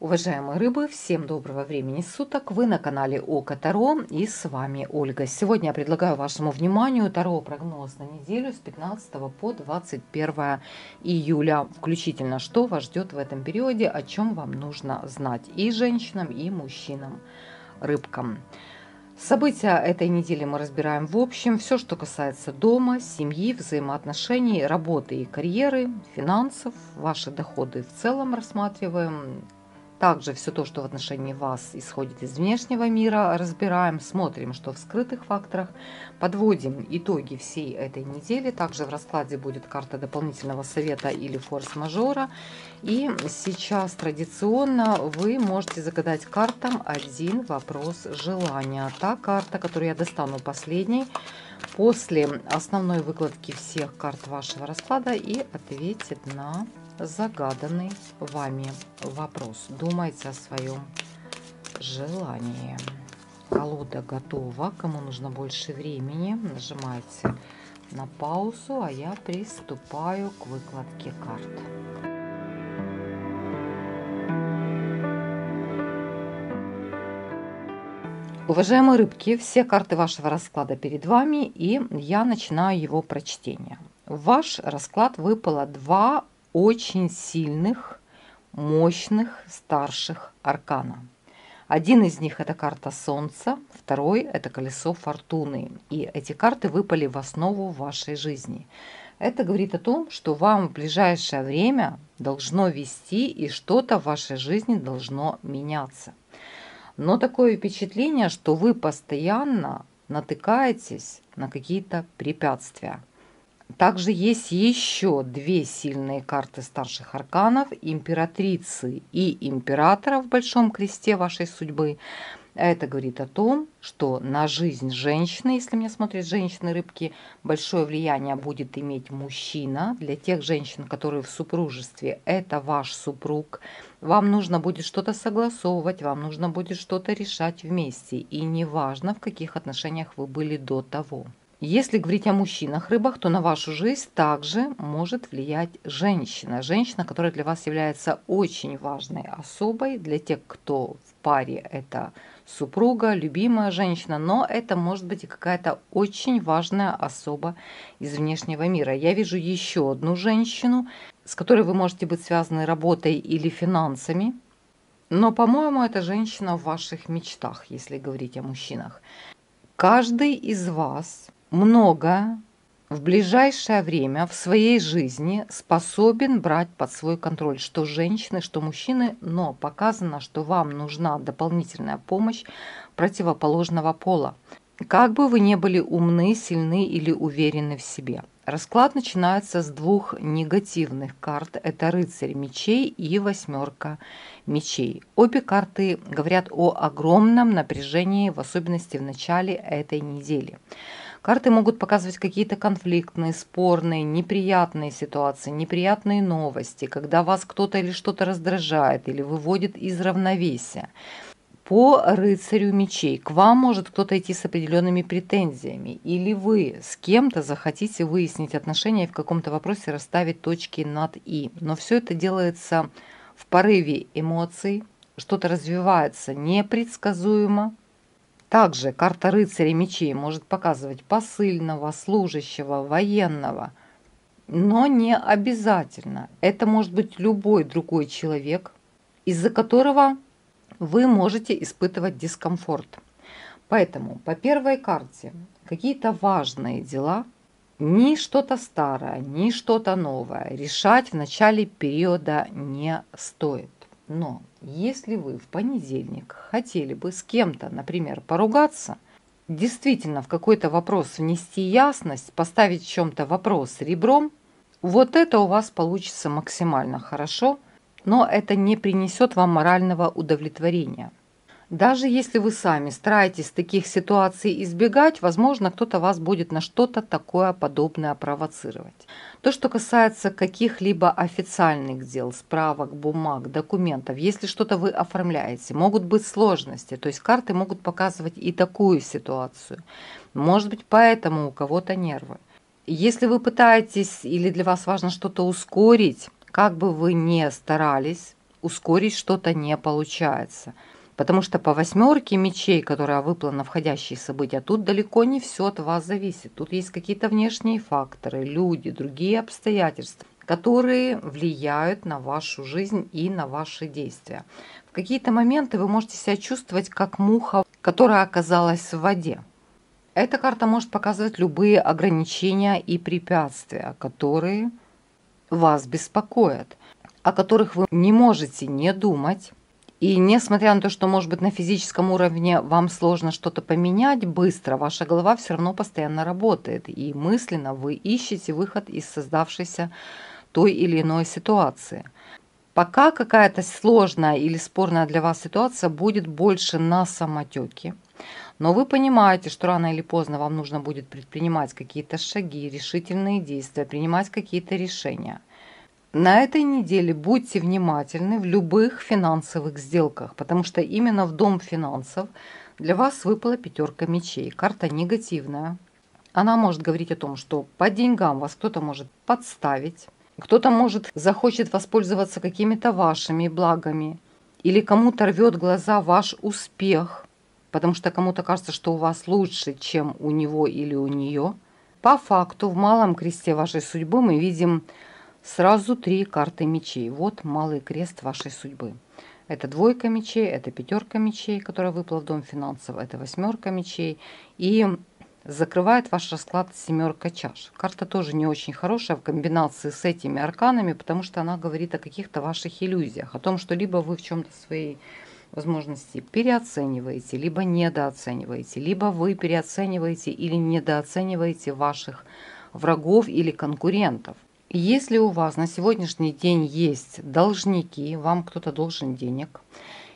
Уважаемые рыбы, всем доброго времени суток! Вы на канале Око Таро и с вами Ольга. Сегодня я предлагаю вашему вниманию Таро прогноз на неделю с 15 по 21 июля включительно. Что вас ждет в этом периоде, о чем вам нужно знать и женщинам, и мужчинам, рыбкам. События этой недели мы разбираем в общем. Все, что касается дома, семьи, взаимоотношений, работы и карьеры, финансов, ваши доходы в целом рассматриваем также все то, что в отношении вас исходит из внешнего мира, разбираем, смотрим, что в скрытых факторах, подводим итоги всей этой недели. Также в раскладе будет карта дополнительного совета или форс-мажора. И сейчас традиционно вы можете загадать картам один вопрос желания. Та карта, которую я достану последней, после основной выкладки всех карт вашего расклада и ответит на загаданный вами вопрос. Думайте о своем желании. Колода готова. Кому нужно больше времени, нажимайте на паузу, а я приступаю к выкладке карт. Уважаемые рыбки, все карты вашего расклада перед вами, и я начинаю его прочтение. В ваш расклад выпало два очень сильных, мощных старших аркана. Один из них это карта Солнца, второй это колесо Фортуны. И эти карты выпали в основу вашей жизни. Это говорит о том, что вам в ближайшее время должно вести и что-то в вашей жизни должно меняться. Но такое впечатление, что вы постоянно натыкаетесь на какие-то препятствия. Также есть еще две сильные карты старших арканов, императрицы и императора в большом кресте вашей судьбы. Это говорит о том, что на жизнь женщины, если меня смотрят женщины-рыбки, большое влияние будет иметь мужчина. Для тех женщин, которые в супружестве, это ваш супруг. Вам нужно будет что-то согласовывать, вам нужно будет что-то решать вместе. И неважно, в каких отношениях вы были до того. Если говорить о мужчинах-рыбах, то на вашу жизнь также может влиять женщина. Женщина, которая для вас является очень важной особой. Для тех, кто в паре, это супруга, любимая женщина, но это может быть и какая-то очень важная особа из внешнего мира. Я вижу еще одну женщину, с которой вы можете быть связаны работой или финансами. Но, по-моему, это женщина в ваших мечтах, если говорить о мужчинах. Каждый из вас много в ближайшее время в своей жизни способен брать под свой контроль, что женщины, что мужчины, но показано, что вам нужна дополнительная помощь противоположного пола. Как бы вы ни были умны, сильны или уверены в себе. Расклад начинается с двух негативных карт. Это рыцарь мечей и восьмерка мечей. Обе карты говорят о огромном напряжении, в особенности в начале этой недели. Карты могут показывать какие-то конфликтные, спорные, неприятные ситуации, неприятные новости, когда вас кто-то или что-то раздражает или выводит из равновесия. По рыцарю мечей к вам может кто-то идти с определенными претензиями, или вы с кем-то захотите выяснить отношения и в каком-то вопросе расставить точки над «и». Но все это делается в порыве эмоций, что-то развивается непредсказуемо, также карта рыцаря мечей может показывать посыльного, служащего, военного. Но не обязательно. Это может быть любой другой человек, из-за которого вы можете испытывать дискомфорт. Поэтому по первой карте какие-то важные дела, ни что-то старое, ни что-то новое решать в начале периода не стоит. Но если вы в понедельник хотели бы с кем-то, например, поругаться, действительно в какой-то вопрос внести ясность, поставить в чем-то вопрос ребром, вот это у вас получится максимально хорошо, но это не принесет вам морального удовлетворения. Даже если вы сами стараетесь таких ситуаций избегать, возможно, кто-то вас будет на что-то такое подобное провоцировать. То, что касается каких-либо официальных дел, справок, бумаг, документов, если что-то вы оформляете, могут быть сложности, то есть карты могут показывать и такую ситуацию. Может быть, поэтому у кого-то нервы. Если вы пытаетесь или для вас важно что-то ускорить, как бы вы ни старались, ускорить что-то не получается. Потому что по восьмерке мечей, которая выпала на входящие события, тут далеко не все от вас зависит. Тут есть какие-то внешние факторы, люди, другие обстоятельства, которые влияют на вашу жизнь и на ваши действия. В какие-то моменты вы можете себя чувствовать как муха, которая оказалась в воде. Эта карта может показывать любые ограничения и препятствия, которые вас беспокоят, о которых вы не можете не думать, и несмотря на то, что, может быть, на физическом уровне вам сложно что-то поменять быстро, ваша голова все равно постоянно работает. И мысленно вы ищете выход из создавшейся той или иной ситуации. Пока какая-то сложная или спорная для вас ситуация будет больше на самотеке, но вы понимаете, что рано или поздно вам нужно будет предпринимать какие-то шаги, решительные действия, принимать какие-то решения – на этой неделе будьте внимательны в любых финансовых сделках, потому что именно в дом финансов для вас выпала пятерка мечей. Карта негативная. Она может говорить о том, что по деньгам вас кто-то может подставить, кто-то может захочет воспользоваться какими-то вашими благами, или кому-то рвет глаза ваш успех, потому что кому-то кажется, что у вас лучше, чем у него или у нее. По факту в малом кресте вашей судьбы мы видим Сразу три карты мечей. Вот малый крест вашей судьбы. Это двойка мечей, это пятерка мечей, которая выпала в дом финансов, это восьмерка мечей. И закрывает ваш расклад семерка чаш. Карта тоже не очень хорошая в комбинации с этими арканами, потому что она говорит о каких-то ваших иллюзиях, о том, что либо вы в чем-то своей возможности переоцениваете, либо недооцениваете, либо вы переоцениваете или недооцениваете ваших врагов или конкурентов. Если у вас на сегодняшний день есть должники, вам кто-то должен денег,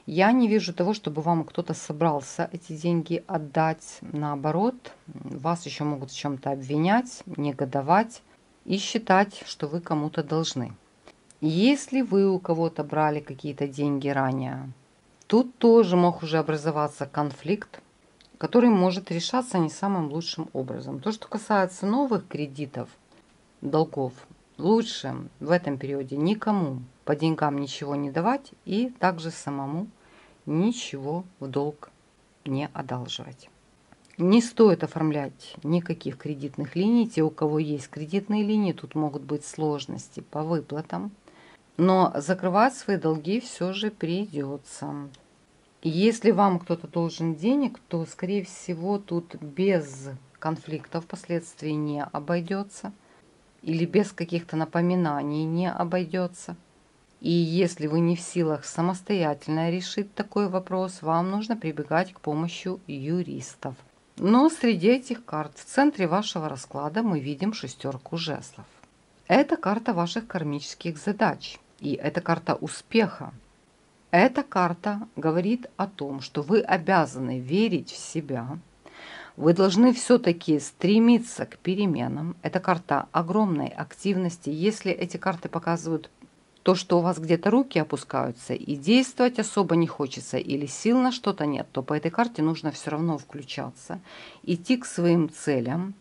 я не вижу того, чтобы вам кто-то собрался эти деньги отдать. Наоборот, вас еще могут в чем-то обвинять, негодовать и считать, что вы кому-то должны. Если вы у кого-то брали какие-то деньги ранее, тут тоже мог уже образоваться конфликт, который может решаться не самым лучшим образом. То, что касается новых кредитов, долгов, Лучше в этом периоде никому по деньгам ничего не давать и также самому ничего в долг не одалживать. Не стоит оформлять никаких кредитных линий. Те, у кого есть кредитные линии, тут могут быть сложности по выплатам. Но закрывать свои долги все же придется. Если вам кто-то должен денег, то, скорее всего, тут без конфликтов впоследствии не обойдется или без каких-то напоминаний не обойдется. И если вы не в силах самостоятельно решить такой вопрос, вам нужно прибегать к помощи юристов. Но среди этих карт в центре вашего расклада мы видим шестерку жезлов. Это карта ваших кармических задач, и это карта успеха. Эта карта говорит о том, что вы обязаны верить в себя, вы должны все-таки стремиться к переменам. Это карта огромной активности. Если эти карты показывают то, что у вас где-то руки опускаются и действовать особо не хочется или сил на что-то нет, то по этой карте нужно все равно включаться, идти к своим целям.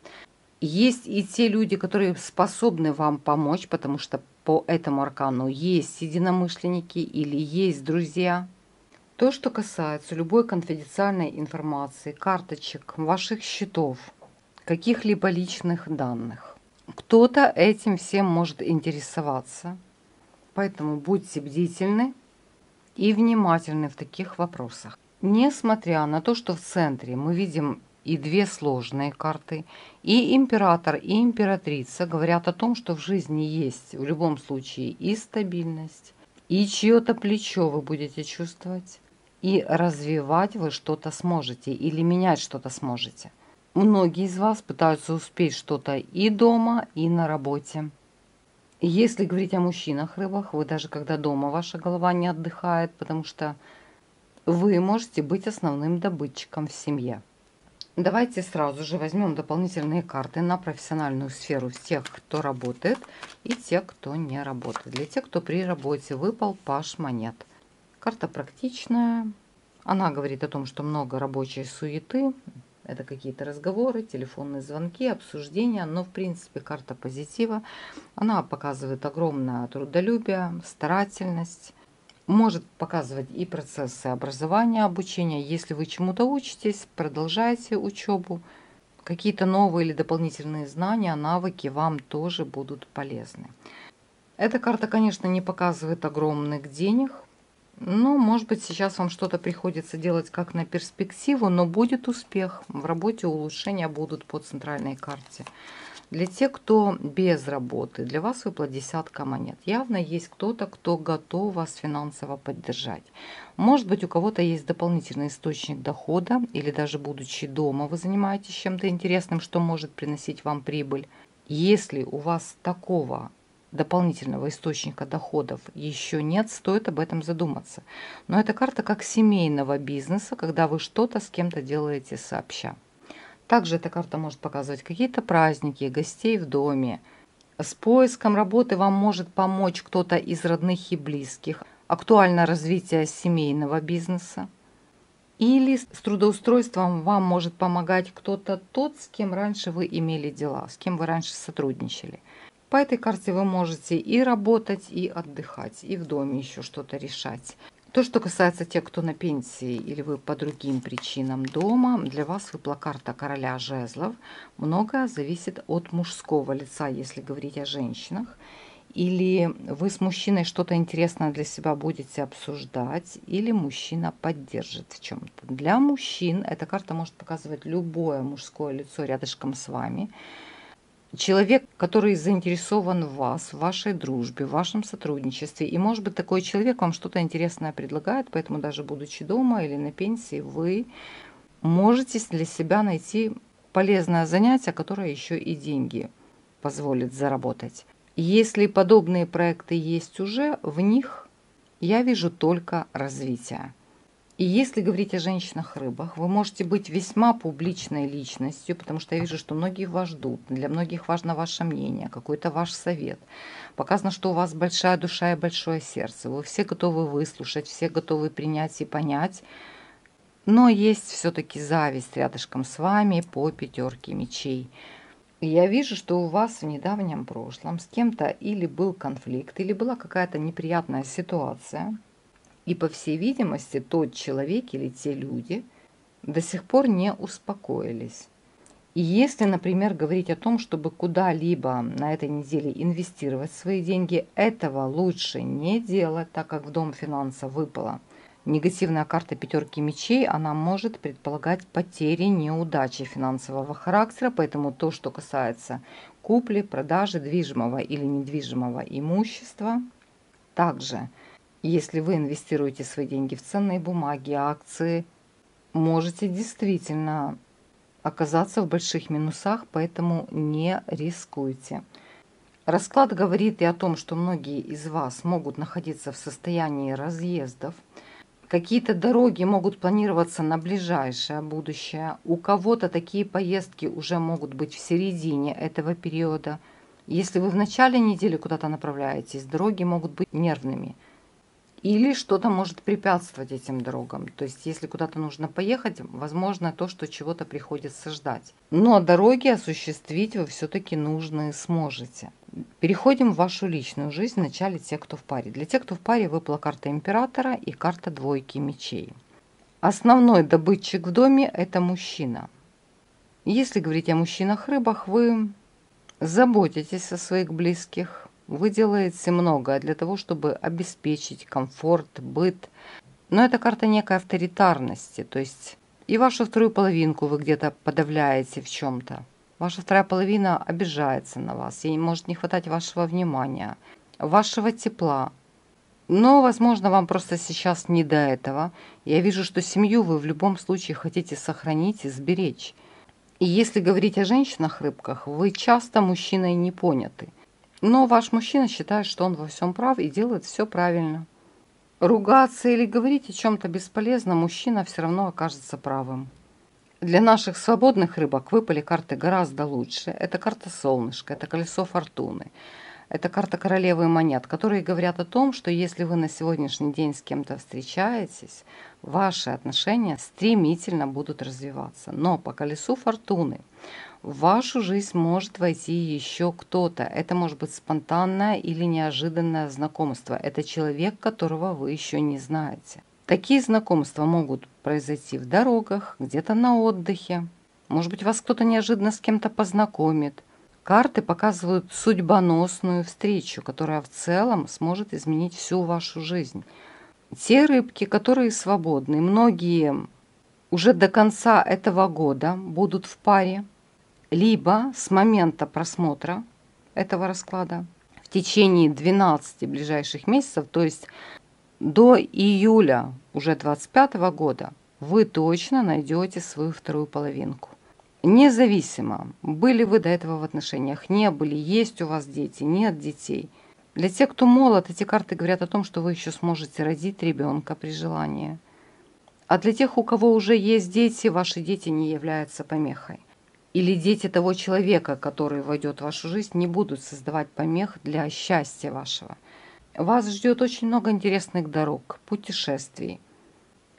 Есть и те люди, которые способны вам помочь, потому что по этому аркану есть единомышленники или есть друзья – то, что касается любой конфиденциальной информации, карточек, ваших счетов, каких-либо личных данных, кто-то этим всем может интересоваться. Поэтому будьте бдительны и внимательны в таких вопросах. Несмотря на то, что в центре мы видим и две сложные карты, и император, и императрица говорят о том, что в жизни есть в любом случае и стабильность, и чье-то плечо вы будете чувствовать, и развивать вы что-то сможете или менять что-то сможете. Многие из вас пытаются успеть что-то и дома, и на работе. Если говорить о мужчинах-рыбах, вы даже когда дома ваша голова не отдыхает, потому что вы можете быть основным добытчиком в семье. Давайте сразу же возьмем дополнительные карты на профессиональную сферу тех, кто работает, и тех, кто не работает. Для тех, кто при работе выпал паш монет – Карта практичная. Она говорит о том, что много рабочей суеты. Это какие-то разговоры, телефонные звонки, обсуждения. Но, в принципе, карта позитива. Она показывает огромное трудолюбие, старательность. может показывать и процессы образования, обучения. Если вы чему-то учитесь, продолжайте учебу. Какие-то новые или дополнительные знания, навыки вам тоже будут полезны. Эта карта, конечно, не показывает огромных денег, но, может быть, сейчас вам что-то приходится делать как на перспективу, но будет успех. В работе улучшения будут по центральной карте. Для тех, кто без работы, для вас выпала десятка монет. Явно есть кто-то, кто готов вас финансово поддержать. Может быть, у кого-то есть дополнительный источник дохода, или даже будучи дома, вы занимаетесь чем-то интересным, что может приносить вам прибыль. Если у вас такого дополнительного источника доходов еще нет, стоит об этом задуматься. Но эта карта как семейного бизнеса, когда вы что-то с кем-то делаете сообща. Также эта карта может показывать какие-то праздники, гостей в доме. С поиском работы вам может помочь кто-то из родных и близких. Актуально развитие семейного бизнеса. Или с трудоустройством вам может помогать кто-то тот, с кем раньше вы имели дела, с кем вы раньше сотрудничали. По этой карте вы можете и работать, и отдыхать, и в доме еще что-то решать. То, что касается тех, кто на пенсии или вы по другим причинам дома, для вас выпала карта короля жезлов. Многое зависит от мужского лица, если говорить о женщинах. Или вы с мужчиной что-то интересное для себя будете обсуждать, или мужчина поддержит в чем-то. Для мужчин эта карта может показывать любое мужское лицо рядышком с вами – человек, который заинтересован в вас, в вашей дружбе, в вашем сотрудничестве. И, может быть, такой человек вам что-то интересное предлагает, поэтому даже будучи дома или на пенсии, вы можете для себя найти полезное занятие, которое еще и деньги позволит заработать. Если подобные проекты есть уже, в них я вижу только развитие. И если говорить о женщинах-рыбах, вы можете быть весьма публичной личностью, потому что я вижу, что многие вас ждут, для многих важно ваше мнение, какой-то ваш совет. Показано, что у вас большая душа и большое сердце, вы все готовы выслушать, все готовы принять и понять. Но есть все-таки зависть рядышком с вами по пятерке мечей. Я вижу, что у вас в недавнем прошлом с кем-то или был конфликт, или была какая-то неприятная ситуация – и, по всей видимости, тот человек или те люди до сих пор не успокоились. И если, например, говорить о том, чтобы куда-либо на этой неделе инвестировать свои деньги, этого лучше не делать, так как в дом финансов выпала негативная карта пятерки мечей, она может предполагать потери, неудачи финансового характера, поэтому то, что касается купли, продажи движимого или недвижимого имущества, также – если вы инвестируете свои деньги в ценные бумаги, акции, можете действительно оказаться в больших минусах, поэтому не рискуйте. Расклад говорит и о том, что многие из вас могут находиться в состоянии разъездов. Какие-то дороги могут планироваться на ближайшее будущее. У кого-то такие поездки уже могут быть в середине этого периода. Если вы в начале недели куда-то направляетесь, дороги могут быть нервными – или что-то может препятствовать этим дорогам. То есть, если куда-то нужно поехать, возможно, то, что чего-то приходится ждать. Но дороги осуществить вы все-таки нужны сможете. Переходим в вашу личную жизнь вначале те, кто в паре. Для тех, кто в паре, выпала карта императора и карта двойки мечей. Основной добытчик в доме – это мужчина. Если говорить о мужчинах-рыбах, вы заботитесь о своих близких, вы делаете многое для того, чтобы обеспечить комфорт, быт. Но это карта некой авторитарности, то есть и вашу вторую половинку вы где-то подавляете в чем-то. Ваша вторая половина обижается на вас, ей может не хватать вашего внимания, вашего тепла. Но, возможно, вам просто сейчас не до этого. Я вижу, что семью вы в любом случае хотите сохранить и сберечь. И если говорить о женщинах-рыбках, вы часто мужчиной не поняты – но ваш мужчина считает, что он во всем прав и делает все правильно. Ругаться или говорить о чем-то бесполезно, мужчина все равно окажется правым. Для наших свободных рыбок выпали карты гораздо лучше. Это карта солнышка, это колесо фортуны, это карта королевы монет, которые говорят о том, что если вы на сегодняшний день с кем-то встречаетесь, ваши отношения стремительно будут развиваться. Но по колесу фортуны в вашу жизнь может войти еще кто-то. Это может быть спонтанное или неожиданное знакомство. Это человек, которого вы еще не знаете. Такие знакомства могут произойти в дорогах, где-то на отдыхе. Может быть, вас кто-то неожиданно с кем-то познакомит. Карты показывают судьбоносную встречу, которая в целом сможет изменить всю вашу жизнь. Те рыбки, которые свободны, многие уже до конца этого года будут в паре, либо с момента просмотра этого расклада в течение 12 ближайших месяцев, то есть до июля уже 25 года, вы точно найдете свою вторую половинку. Независимо, были вы до этого в отношениях, не были, есть у вас дети, нет детей. Для тех, кто молод, эти карты говорят о том, что вы еще сможете родить ребенка при желании. А для тех, у кого уже есть дети, ваши дети не являются помехой или дети того человека, который войдет в вашу жизнь, не будут создавать помех для счастья вашего. Вас ждет очень много интересных дорог, путешествий.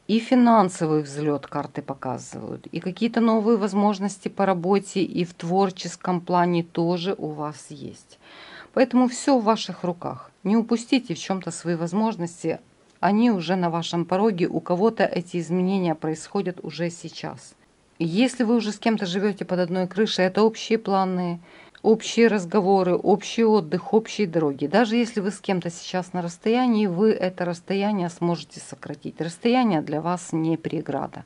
И финансовый взлет карты показывают, и какие-то новые возможности по работе и в творческом плане тоже у вас есть. Поэтому все в ваших руках. Не упустите в чем-то свои возможности, они уже на вашем пороге, у кого-то эти изменения происходят уже сейчас – если вы уже с кем-то живете под одной крышей, это общие планы, общие разговоры, общий отдых, общие дороги. Даже если вы с кем-то сейчас на расстоянии, вы это расстояние сможете сократить. Расстояние для вас не преграда,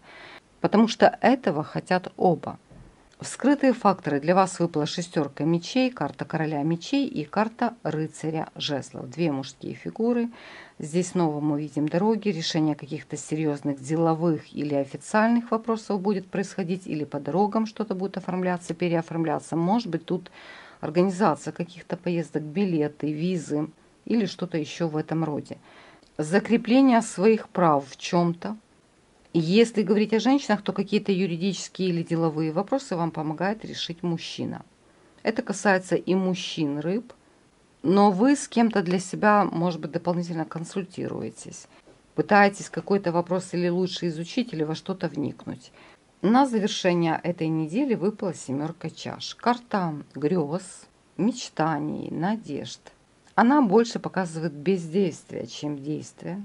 потому что этого хотят оба. Вскрытые факторы для вас выпала шестерка мечей, карта короля мечей и карта рыцаря жезлов. Две мужские фигуры. Здесь снова мы видим дороги, решение каких-то серьезных деловых или официальных вопросов будет происходить, или по дорогам что-то будет оформляться, переоформляться. Может быть тут организация каких-то поездок, билеты, визы или что-то еще в этом роде. Закрепление своих прав в чем-то, если говорить о женщинах, то какие-то юридические или деловые вопросы вам помогает решить мужчина. Это касается и мужчин рыб, но вы с кем-то для себя, может быть, дополнительно консультируетесь. Пытаетесь какой-то вопрос или лучше изучить, или во что-то вникнуть. На завершение этой недели выпала семерка чаш. Карта грез, мечтаний, надежд. Она больше показывает бездействие, чем действие.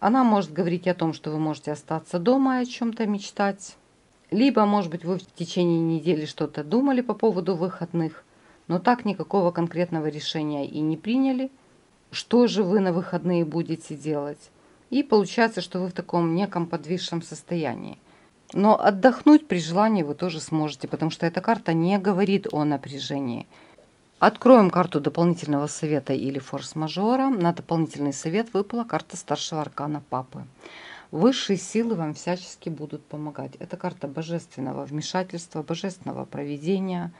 Она может говорить о том, что вы можете остаться дома и о чем-то мечтать. Либо, может быть, вы в течение недели что-то думали по поводу выходных, но так никакого конкретного решения и не приняли. Что же вы на выходные будете делать? И получается, что вы в таком неком подвисшем состоянии. Но отдохнуть при желании вы тоже сможете, потому что эта карта не говорит о напряжении – Откроем карту дополнительного совета или форс-мажора. На дополнительный совет выпала карта старшего аркана Папы. Высшие силы вам всячески будут помогать. Это карта божественного вмешательства, божественного проведения.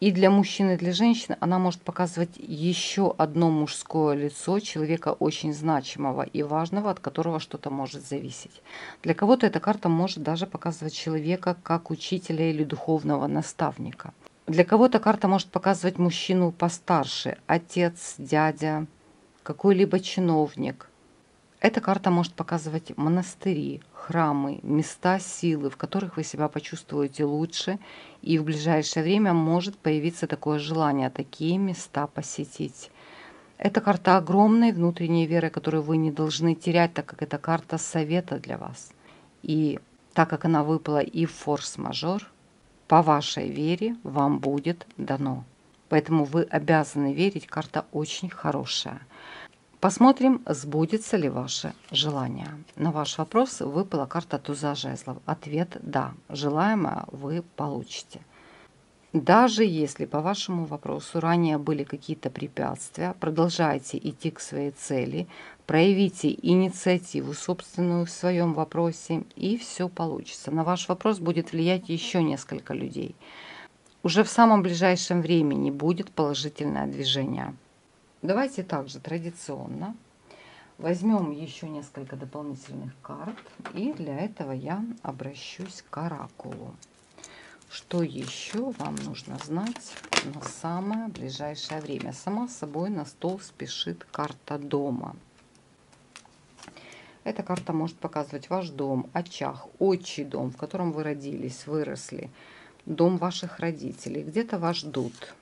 И для мужчин и для женщин она может показывать еще одно мужское лицо человека очень значимого и важного, от которого что-то может зависеть. Для кого-то эта карта может даже показывать человека как учителя или духовного наставника. Для кого-то карта может показывать мужчину постарше, отец, дядя, какой-либо чиновник. Эта карта может показывать монастыри, храмы, места силы, в которых вы себя почувствуете лучше, и в ближайшее время может появиться такое желание такие места посетить. Это карта огромной внутренней веры, которую вы не должны терять, так как это карта совета для вас. И так как она выпала и в форс-мажор, по вашей вере вам будет дано. Поэтому вы обязаны верить, карта очень хорошая. Посмотрим, сбудется ли ваше желание. На ваш вопрос выпала карта туза жезлов. Ответ – да. Желаемое вы получите. Даже если по вашему вопросу ранее были какие-то препятствия, продолжайте идти к своей цели, проявите инициативу собственную в своем вопросе, и все получится. На ваш вопрос будет влиять еще несколько людей. Уже в самом ближайшем времени будет положительное движение. Давайте также традиционно возьмем еще несколько дополнительных карт, и для этого я обращусь к оракулу. Что еще вам нужно знать на самое ближайшее время? Сама собой на стол спешит карта дома. Эта карта может показывать ваш дом, очаг, отчий дом, в котором вы родились, выросли. дом ваших родителей, где-то вас ждут.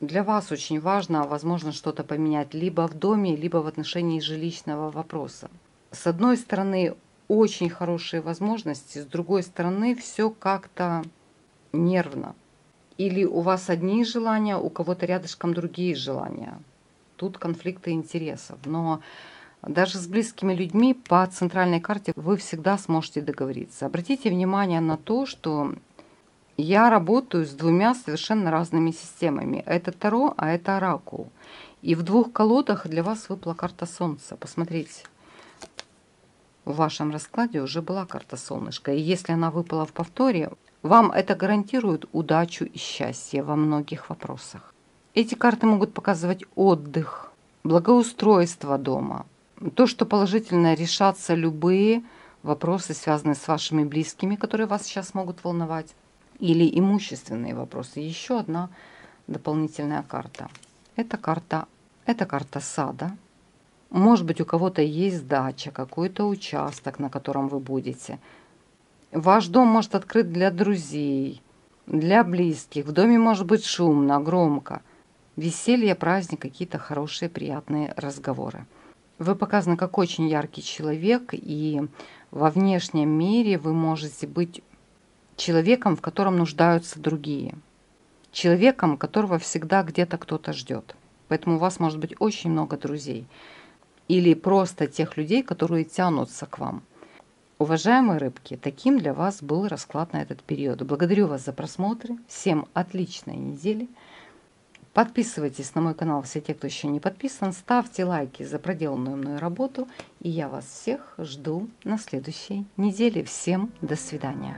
Для вас очень важно, возможно, что-то поменять либо в доме, либо в отношении жилищного вопроса. С одной стороны, очень хорошие возможности, с другой стороны, все как-то нервно. Или у вас одни желания, у кого-то рядышком другие желания. Тут конфликты интересов. Но даже с близкими людьми по центральной карте вы всегда сможете договориться. Обратите внимание на то, что я работаю с двумя совершенно разными системами. Это Таро, а это Оракул. И в двух колодах для вас выпала карта Солнца. Посмотрите. В вашем раскладе уже была карта Солнышка. И если она выпала в повторе, вам это гарантирует удачу и счастье во многих вопросах. Эти карты могут показывать отдых, благоустройство дома, то, что положительно решатся любые вопросы, связанные с вашими близкими, которые вас сейчас могут волновать, или имущественные вопросы. Еще одна дополнительная карта. Это карта, это карта сада. Может быть, у кого-то есть дача, какой-то участок, на котором вы будете. Ваш дом может открыт для друзей, для близких. В доме может быть шумно, громко. Веселье, праздник, какие-то хорошие, приятные разговоры. Вы показаны как очень яркий человек, и во внешнем мире вы можете быть человеком, в котором нуждаются другие. Человеком, которого всегда где-то кто-то ждет. Поэтому у вас может быть очень много друзей. Или просто тех людей, которые тянутся к вам. Уважаемые рыбки, таким для вас был расклад на этот период. Благодарю вас за просмотр. Всем отличной недели. Подписывайтесь на мой канал, все те, кто еще не подписан. Ставьте лайки за проделанную мной работу. И я вас всех жду на следующей неделе. Всем до свидания.